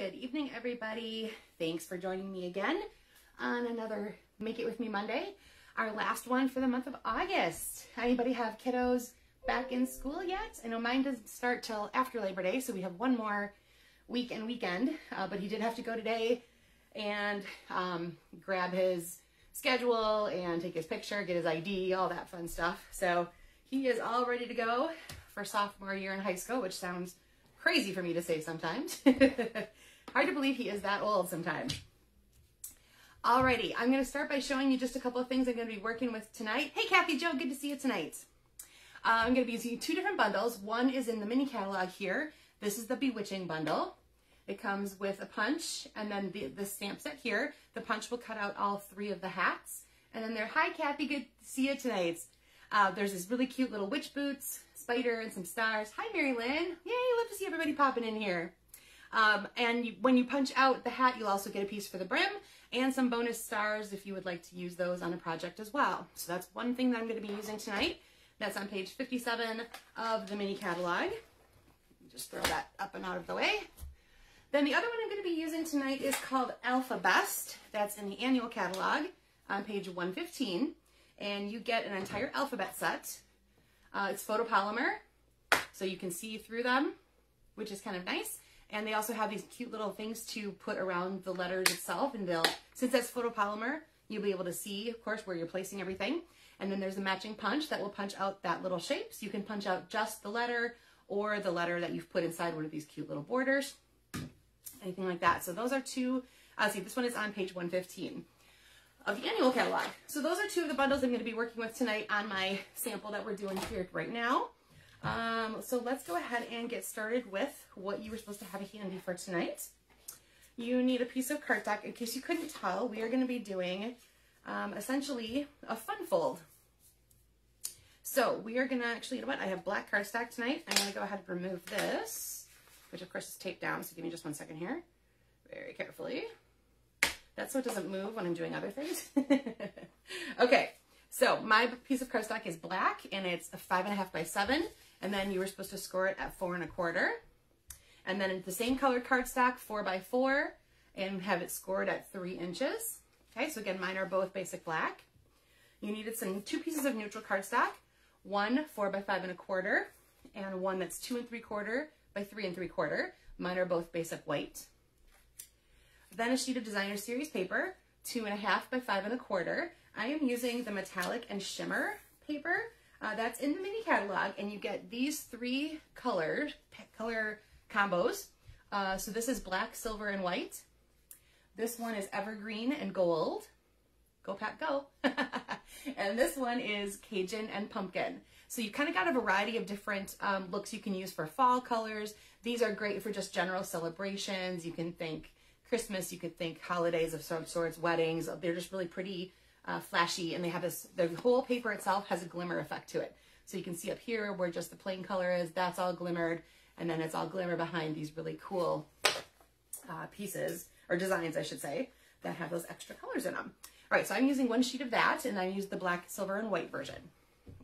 Good evening, everybody. Thanks for joining me again on another Make It With Me Monday, our last one for the month of August. Anybody have kiddos back in school yet? I know mine doesn't start till after Labor Day, so we have one more week and weekend, uh, but he did have to go today and um, grab his schedule and take his picture, get his ID, all that fun stuff. So he is all ready to go for sophomore year in high school, which sounds crazy for me to say sometimes. Hard to believe he is that old sometimes. Alrighty, I'm going to start by showing you just a couple of things I'm going to be working with tonight. Hey, Kathy Joe, good to see you tonight. Uh, I'm going to be using two different bundles. One is in the mini catalog here. This is the Bewitching bundle. It comes with a punch and then the, the stamp set here. The punch will cut out all three of the hats. And then there, hi Kathy, good to see you tonight. Uh, there's this really cute little witch boots, spider, and some stars. Hi Mary Lynn. Yay, love to see everybody popping in here. Um, and you, when you punch out the hat, you'll also get a piece for the brim and some bonus stars if you would like to use those on a project as well. So that's one thing that I'm going to be using tonight. That's on page 57 of the mini catalog. Just throw that up and out of the way. Then the other one I'm going to be using tonight is called Alphabest. That's in the annual catalog on page 115. And you get an entire alphabet set. Uh, it's photopolymer, so you can see through them, which is kind of nice. And they also have these cute little things to put around the letters itself. And they'll, since that's photopolymer, you'll be able to see, of course, where you're placing everything. And then there's a matching punch that will punch out that little shape. So you can punch out just the letter or the letter that you've put inside one of these cute little borders, anything like that. So those are two, uh, see, this one is on page 115 of the annual catalog. So those are two of the bundles I'm going to be working with tonight on my sample that we're doing here right now. Um, so let's go ahead and get started with what you were supposed to have a handy for tonight. You need a piece of cardstock. In case you couldn't tell, we are going to be doing um, essentially a fun fold. So we are going to actually, you know what, I have black cardstock tonight. I'm going to go ahead and remove this, which of course is taped down. So give me just one second here, very carefully. That's so it doesn't move when I'm doing other things. okay, so my piece of cardstock is black and it's a five and a half by seven. And then you were supposed to score it at four and a quarter. And then the same color cardstock, four by four, and have it scored at three inches. Okay, so again, mine are both basic black. You needed some two pieces of neutral cardstock, one four by five and a quarter, and one that's two and three quarter by three and three quarter. Mine are both basic white. Then a sheet of designer series paper, two and a half by five and a quarter. I am using the metallic and shimmer paper. Uh, that's in the mini catalog, and you get these three colors, color combos. Uh, so this is black, silver, and white. This one is evergreen and gold. Go Pack, go. and this one is Cajun and pumpkin. So you kind of got a variety of different um, looks you can use for fall colors. These are great for just general celebrations. You can think Christmas, you could think holidays of some sorts, weddings. They're just really pretty uh, flashy and they have this, the whole paper itself has a glimmer effect to it. So you can see up here where just the plain color is, that's all glimmered. And then it's all glimmer behind these really cool uh, pieces or designs, I should say, that have those extra colors in them. All right, so I'm using one sheet of that and I use the black, silver, and white version.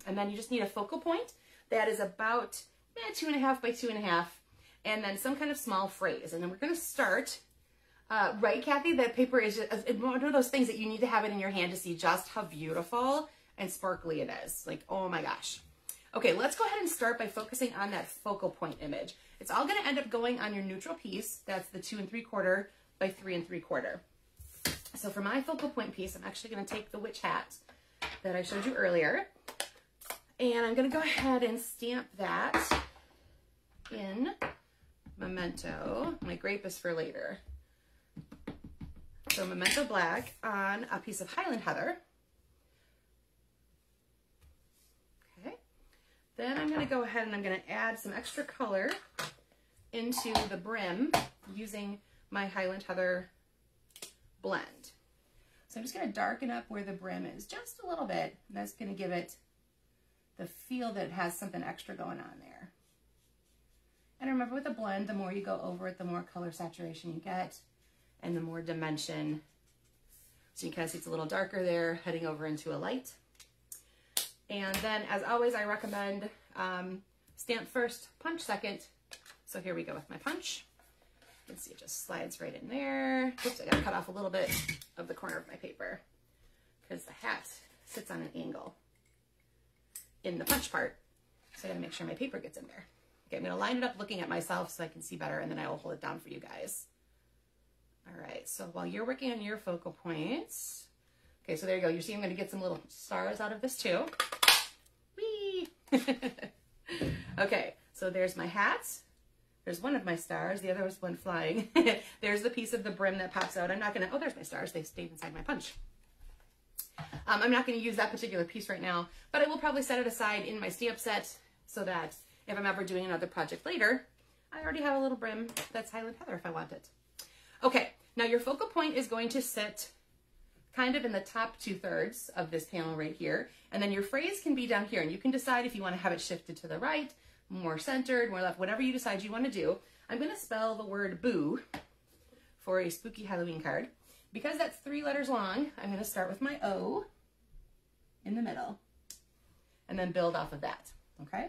And then you just need a focal point that is about eh, two and a half by two and a half and then some kind of small phrase. And then we're gonna start uh, right, Kathy? That paper is just, one of those things that you need to have it in your hand to see just how beautiful and sparkly it is. Like, oh my gosh. Okay, let's go ahead and start by focusing on that focal point image. It's all gonna end up going on your neutral piece. That's the two and three quarter by three and three quarter. So for my focal point piece, I'm actually gonna take the witch hat that I showed you earlier. And I'm gonna go ahead and stamp that in Memento. My grape is for later. So Memento Black on a piece of Highland Heather. Okay. Then I'm going to go ahead and I'm going to add some extra color into the brim using my Highland Heather blend. So I'm just going to darken up where the brim is just a little bit. And that's going to give it the feel that it has something extra going on there. And remember with a blend, the more you go over it, the more color saturation you get and the more dimension. So you kind of see it's a little darker there, heading over into a light. And then, as always, I recommend um, stamp first, punch second. So here we go with my punch. You can see it just slides right in there. Oops, I gotta cut off a little bit of the corner of my paper because the hat sits on an angle in the punch part. So I gotta make sure my paper gets in there. Okay, I'm gonna line it up looking at myself so I can see better and then I will hold it down for you guys. All right, so while you're working on your focal points, okay, so there you go. You see I'm gonna get some little stars out of this too. Whee! okay, so there's my hat. There's one of my stars. The other was one flying. there's the piece of the brim that pops out. I'm not gonna, oh, there's my stars. They stayed inside my punch. Um, I'm not gonna use that particular piece right now, but I will probably set it aside in my stamp set so that if I'm ever doing another project later, I already have a little brim that's Highland Heather if I want it. Okay, now your focal point is going to sit kind of in the top two thirds of this panel right here. And then your phrase can be down here and you can decide if you want to have it shifted to the right, more centered, more left, whatever you decide you want to do. I'm going to spell the word boo for a spooky Halloween card. Because that's three letters long, I'm going to start with my O in the middle and then build off of that. Okay?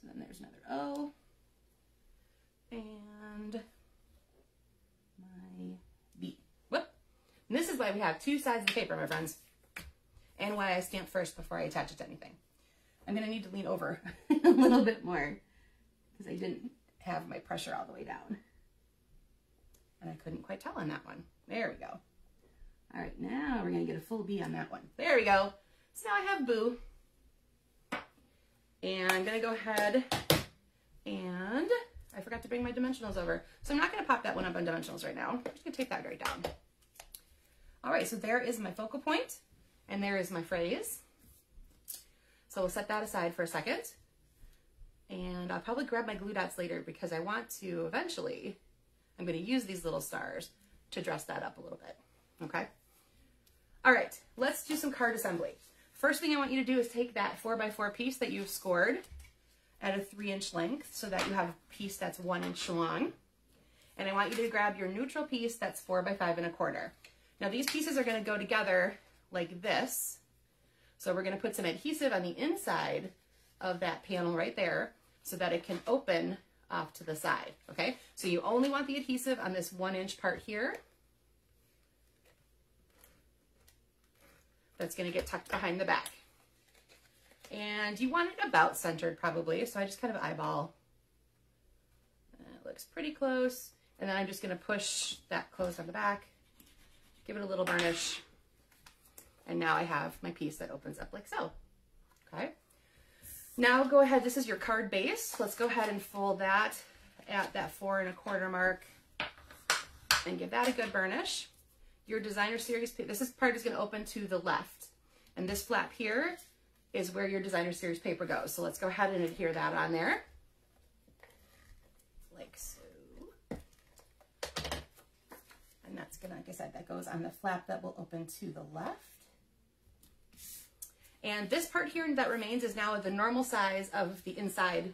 So then there's another O and my B. Whoop. And this is why we have two sides of the paper, my friends, and why I stamp first before I attach it to anything. I'm going to need to lean over a little bit more because I didn't have my pressure all the way down. And I couldn't quite tell on that one. There we go. All right, now we're going to get a full B on that one. There we go. So now I have Boo. And I'm going to go ahead and I forgot to bring my dimensionals over. So I'm not going to pop that one up on dimensionals right now. I'm just going to take that right down. All right, so there is my focal point, and there is my phrase. So we'll set that aside for a second. And I'll probably grab my glue dots later because I want to eventually, I'm going to use these little stars to dress that up a little bit. Okay? All right, let's do some card assembly. First thing I want you to do is take that 4x4 piece that you've scored at a 3 inch length so that you have a piece that's 1 inch long. And I want you to grab your neutral piece that's 4 by 5 and a quarter. Now these pieces are going to go together like this. So we're going to put some adhesive on the inside of that panel right there so that it can open off to the side, okay? So you only want the adhesive on this one inch part here. That's going to get tucked behind the back. And you want it about centered probably, so I just kind of eyeball. It looks pretty close. And then I'm just going to push that close on the back give it a little burnish. And now I have my piece that opens up like so. Okay. Now go ahead, this is your card base. Let's go ahead and fold that at that four and a quarter mark and give that a good burnish. Your designer series, this is part is gonna open to the left. And this flap here is where your designer series paper goes. So let's go ahead and adhere that on there. Like so. And that's gonna, like I said, that goes on the flap that will open to the left. And this part here that remains is now the normal size of the inside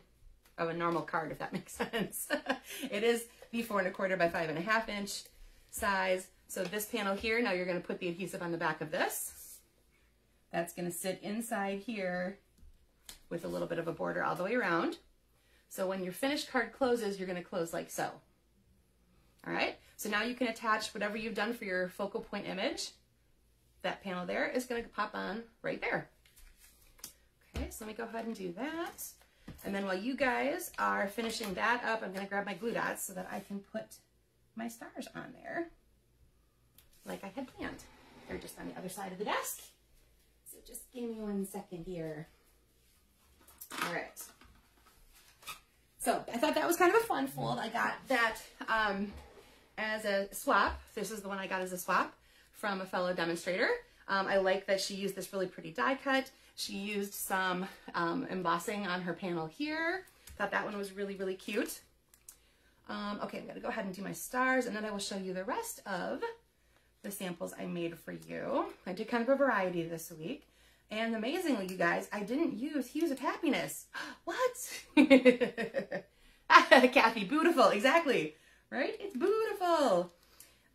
of a normal card, if that makes sense. it is the four and a quarter by five and a half inch size. So this panel here, now you're gonna put the adhesive on the back of this. That's gonna sit inside here with a little bit of a border all the way around. So when your finished card closes, you're gonna close like so. All right, so now you can attach whatever you've done for your focal point image. That panel there is gonna pop on right there. Okay, so let me go ahead and do that. And then while you guys are finishing that up, I'm gonna grab my glue dots so that I can put my stars on there like I had planned. They're just on the other side of the desk. So just give me one second here. All right. So I thought that was kind of a fun fold. I got that um, as a swap. This is the one I got as a swap from a fellow demonstrator. Um, I like that she used this really pretty die cut. She used some um, embossing on her panel here. Thought that one was really, really cute. Um, okay, I'm gonna go ahead and do my stars and then I will show you the rest of the samples I made for you. I did kind of a variety this week. And amazingly, you guys, I didn't use Hues of Happiness. what? Kathy, beautiful, exactly right? It's beautiful.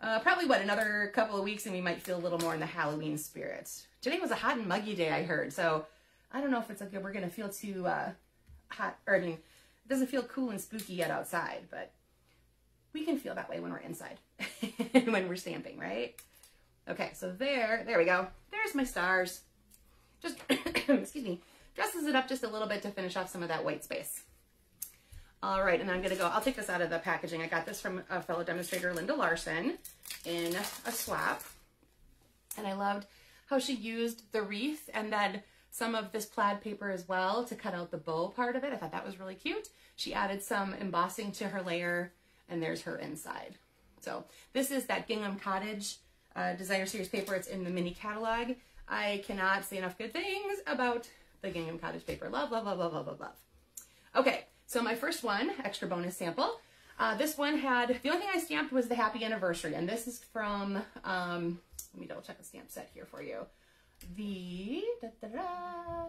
Uh, probably, what, another couple of weeks and we might feel a little more in the Halloween spirit. Today was a hot and muggy day, I heard. So I don't know if it's okay. We're going to feel too uh, hot, or I mean, it doesn't feel cool and spooky yet outside, but we can feel that way when we're inside, when we're stamping, right? Okay, so there, there we go. There's my stars. Just, excuse me, dresses it up just a little bit to finish off some of that white space. All right, and I'm gonna go, I'll take this out of the packaging. I got this from a fellow demonstrator, Linda Larson, in a swap. And I loved how she used the wreath and then some of this plaid paper as well to cut out the bow part of it. I thought that was really cute. She added some embossing to her layer and there's her inside. So this is that Gingham Cottage uh, designer series paper. It's in the mini catalog. I cannot say enough good things about the Gingham Cottage paper. Love, love, love, love, love, love, love. Okay, so my first one, extra bonus sample. Uh, this one had, the only thing I stamped was the happy anniversary. And this is from, um, let me double check the stamp set here for you. The, da, da, da.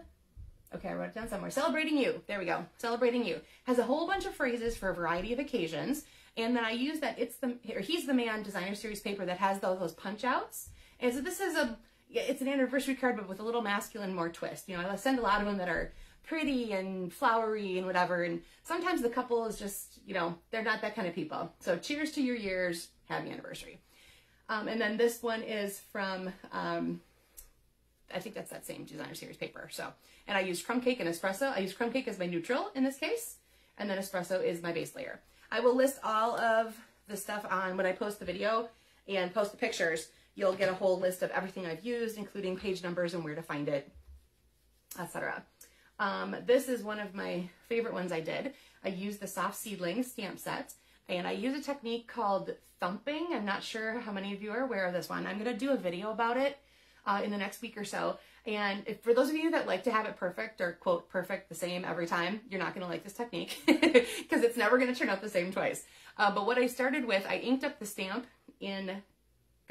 Okay, I wrote it down somewhere. Celebrating you. There we go. Celebrating you. Has a whole bunch of phrases for a variety of occasions. And then I use that it's the, or he's the man designer series paper that has those, those punch outs. And so this is a, it's an anniversary card, but with a little masculine more twist. You know, I send a lot of them that are pretty and flowery and whatever. And sometimes the couple is just, you know, they're not that kind of people. So cheers to your years. Happy anniversary. Um, and then this one is from, um, I think that's that same designer series paper. So, and I used crumb cake and espresso. I used crumb cake as my neutral in this case. And then espresso is my base layer. I will list all of the stuff on when I post the video and post the pictures. You'll get a whole list of everything I've used, including page numbers and where to find it, etc. Um, this is one of my favorite ones I did. I used the Soft Seedling stamp set, and I use a technique called thumping. I'm not sure how many of you are aware of this one. I'm going to do a video about it uh, in the next week or so. And if, for those of you that like to have it perfect or quote perfect the same every time, you're not going to like this technique because it's never going to turn out the same twice. Uh, but what I started with, I inked up the stamp in,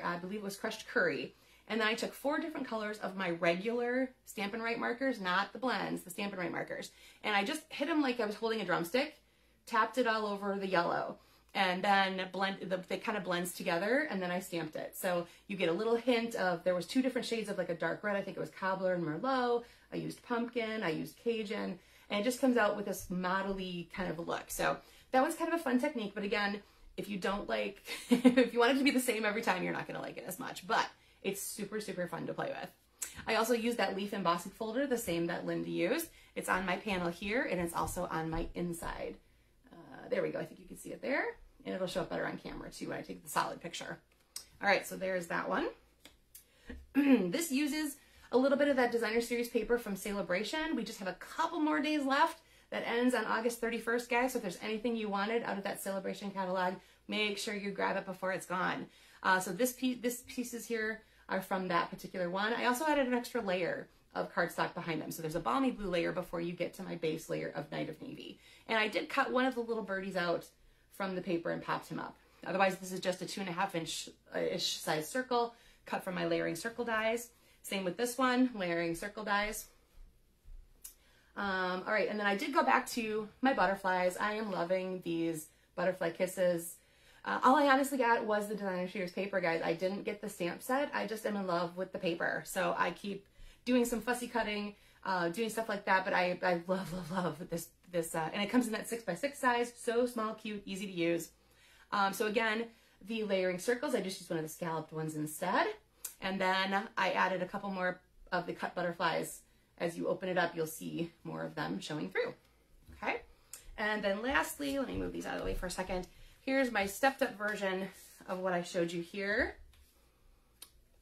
I believe it was crushed curry. And then I took four different colors of my regular Stampin' Write markers, not the blends, the Stampin' Write markers. And I just hit them like I was holding a drumstick, tapped it all over the yellow and then blend the, kind of blends together and then I stamped it. So you get a little hint of, there was two different shades of like a dark red. I think it was Cobbler and Merlot. I used pumpkin, I used Cajun, and it just comes out with this modelly kind of look. So that was kind of a fun technique. But again, if you don't like, if you want it to be the same every time, you're not going to like it as much, but it's super, super fun to play with. I also use that leaf embossing folder, the same that Linda used. It's on my panel here and it's also on my inside. Uh, there we go. I think you can see it there and it'll show up better on camera too when I take the solid picture. All right, so there's that one. this uses a little bit of that designer series paper from Celebration. We just have a couple more days left. That ends on August 31st, guys. So if there's anything you wanted out of that Celebration catalog, make sure you grab it before it's gone. Uh, so this piece, this pieces here are from that particular one. I also added an extra layer of cardstock behind them. So there's a balmy blue layer before you get to my base layer of Night of Navy. And I did cut one of the little birdies out from the paper and popped him up. Otherwise, this is just a two and a half inch uh, ish size circle cut from my layering circle dies. Same with this one, layering circle dies. Um, all right, and then I did go back to my butterflies. I am loving these butterfly kisses. Uh, all I honestly got was the designer series paper, guys. I didn't get the stamp set. I just am in love with the paper. So I keep doing some fussy cutting, uh, doing stuff like that. But I, I love, love, love this this, uh, and it comes in that six by six size, so small, cute, easy to use. Um, so again, the layering circles, I just used one of the scalloped ones instead. And then I added a couple more of the cut butterflies. As you open it up, you'll see more of them showing through. Okay. And then lastly, let me move these out of the way for a second. Here's my stepped up version of what I showed you here.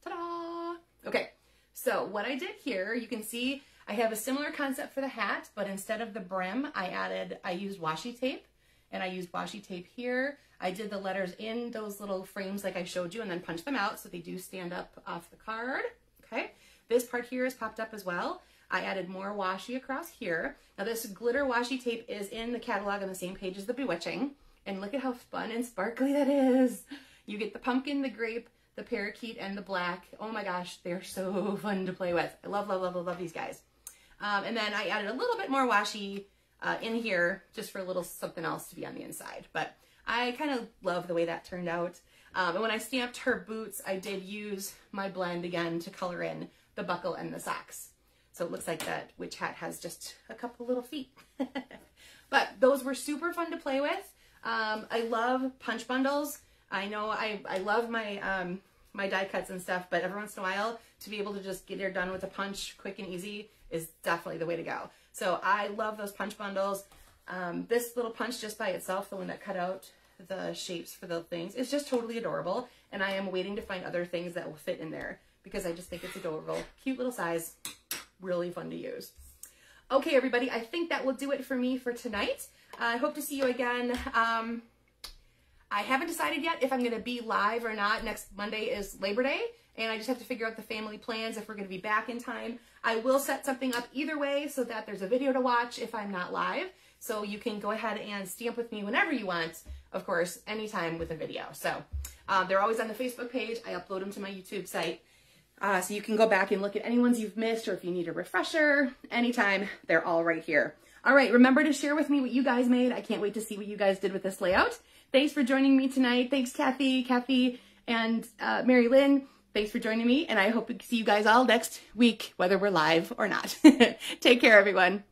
Ta-da! Okay, so what I did here, you can see I have a similar concept for the hat, but instead of the brim, I added, I used washi tape and I used washi tape here. I did the letters in those little frames like I showed you and then punched them out so they do stand up off the card. Okay, this part here is popped up as well. I added more washi across here. Now this glitter washi tape is in the catalog on the same page as the Bewitching. And look at how fun and sparkly that is. You get the pumpkin, the grape, the parakeet, and the black. Oh my gosh, they're so fun to play with. I love, love, love, love, love these guys. Um, and then I added a little bit more washi uh, in here just for a little something else to be on the inside. But I kind of love the way that turned out. Um, and when I stamped her boots, I did use my blend again to color in the buckle and the socks. So it looks like that witch hat has just a couple little feet. but those were super fun to play with. Um, I love punch bundles. I know I, I love my um, my die cuts and stuff, but every once in a while to be able to just get it done with a punch quick and easy is definitely the way to go. So I love those punch bundles. Um, this little punch just by itself, the one that cut out the shapes for the things, is just totally adorable. And I am waiting to find other things that will fit in there because I just think it's adorable. Cute little size, really fun to use. Okay, everybody, I think that will do it for me for tonight. I hope to see you again. Um, I haven't decided yet if I'm going to be live or not. Next Monday is Labor Day, and I just have to figure out the family plans if we're going to be back in time. I will set something up either way so that there's a video to watch if I'm not live. So you can go ahead and stamp with me whenever you want, of course, anytime with a video. So uh, they're always on the Facebook page. I upload them to my YouTube site. Uh, so you can go back and look at any ones you've missed or if you need a refresher, anytime, they're all right here. All right, remember to share with me what you guys made. I can't wait to see what you guys did with this layout. Thanks for joining me tonight. Thanks, Kathy, Kathy, and uh, Mary Lynn. Thanks for joining me, and I hope to see you guys all next week, whether we're live or not. Take care, everyone.